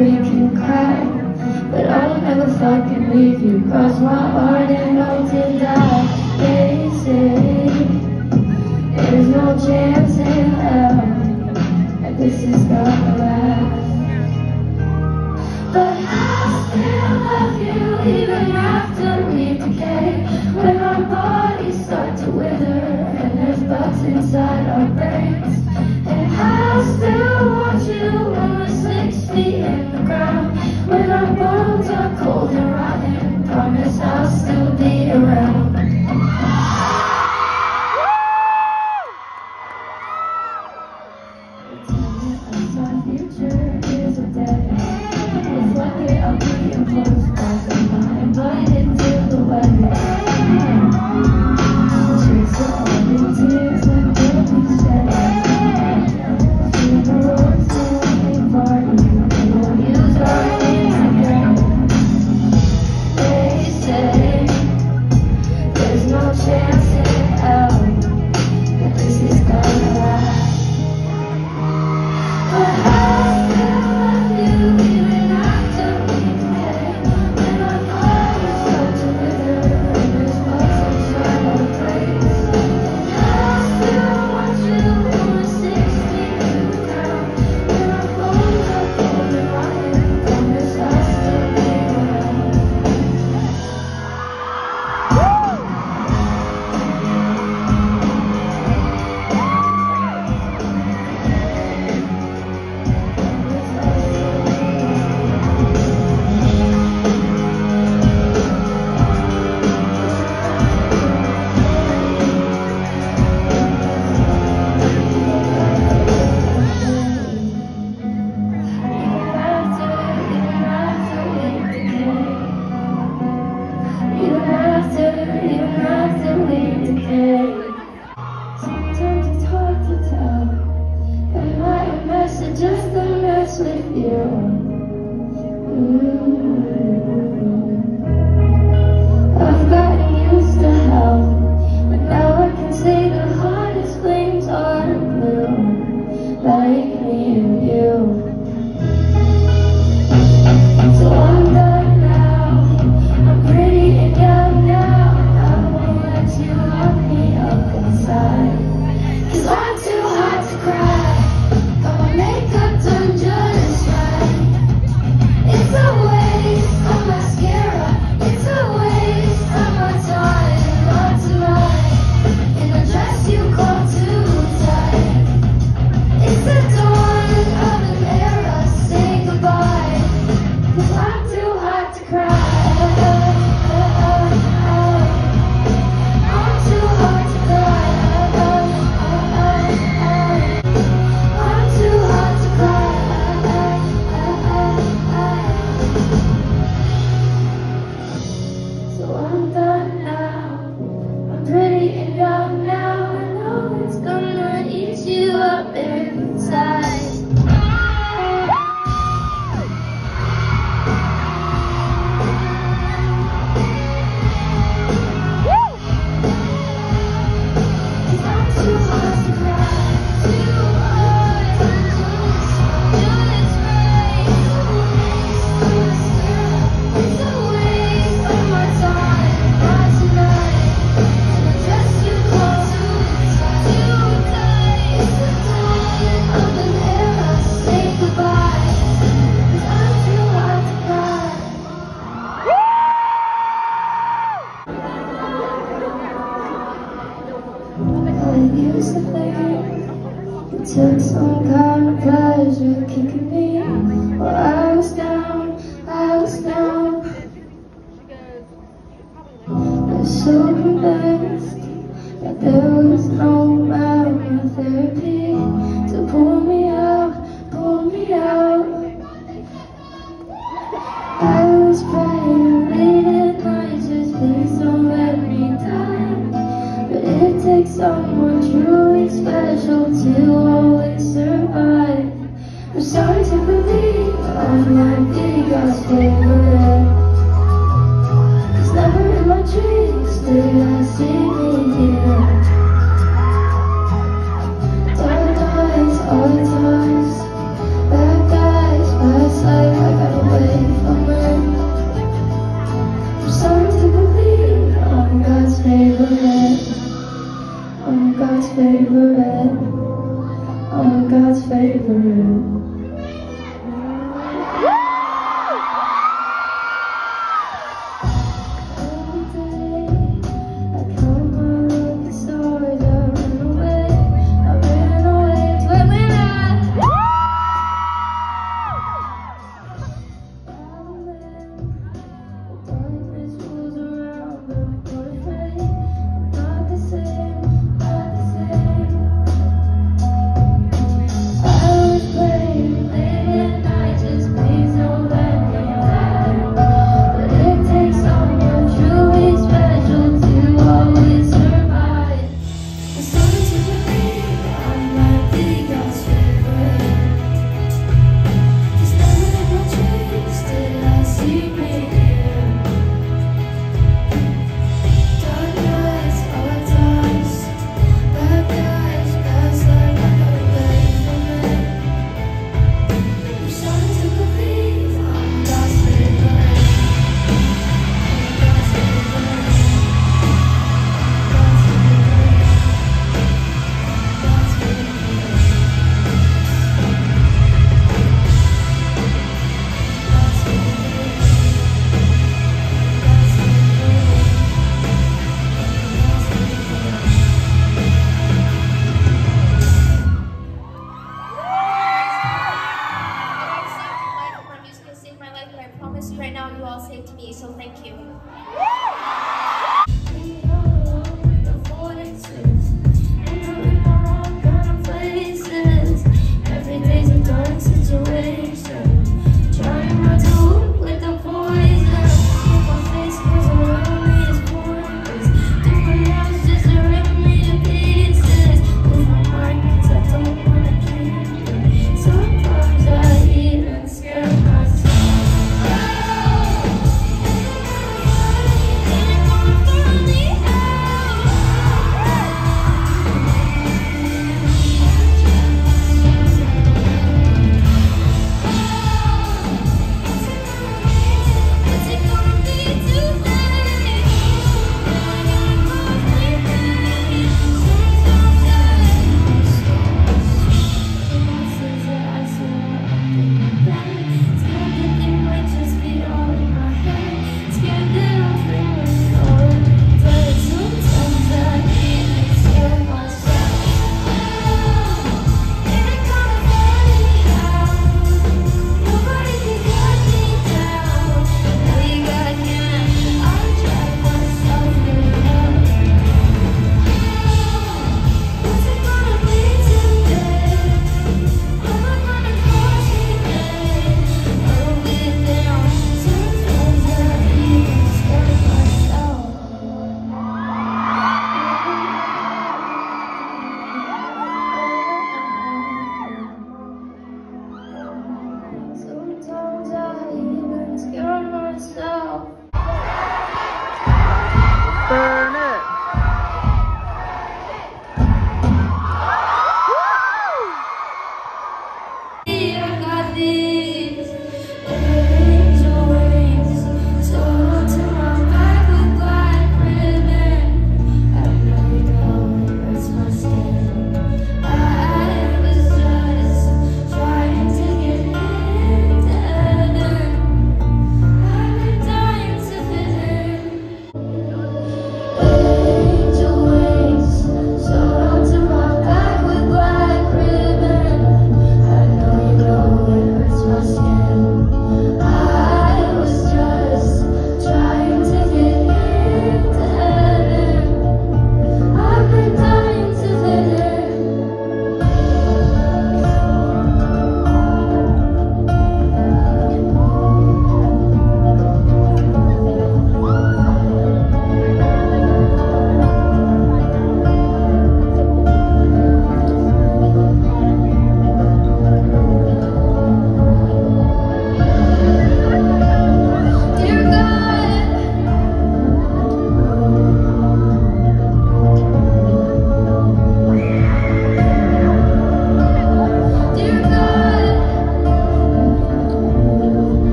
screams can cry, But I will never fucking leave you Cross my heart and hope to die. They say There's no chance in hell That this is not the last. But I still love you Even after we decay When our bodies start to wither And there's bugs inside our brains. And I still want you when we're sixty.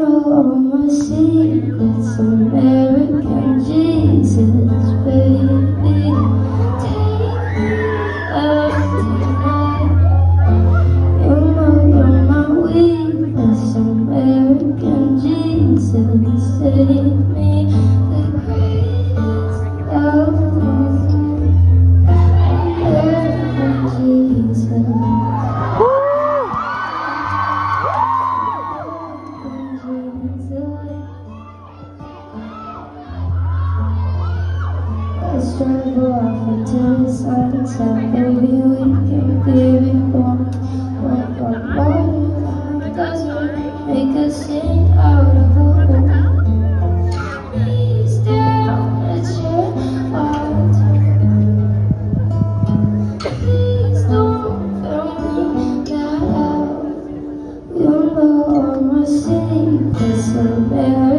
sorrow, all my secrets are buried. mistake, that's the better.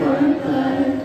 For blood.